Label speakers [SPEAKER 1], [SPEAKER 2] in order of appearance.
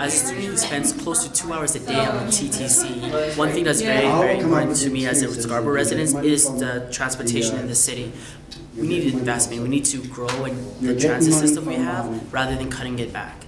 [SPEAKER 1] as a student spends close to two hours a day on the TTC, one thing that's very, very important to me as a Scarborough resident is the transportation in the city. We need investment. We need to grow in the transit system we have rather than cutting it back.